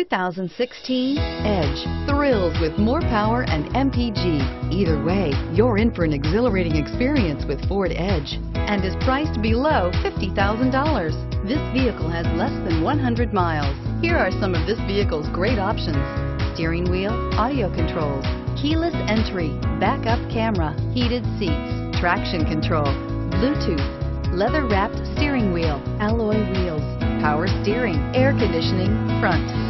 2016 Edge. Thrills with more power and MPG. Either way, you're in for an exhilarating experience with Ford Edge and is priced below $50,000. This vehicle has less than 100 miles. Here are some of this vehicle's great options. Steering wheel, audio controls, keyless entry, backup camera, heated seats, traction control, Bluetooth, leather wrapped steering wheel, alloy wheels, power steering, air conditioning, front.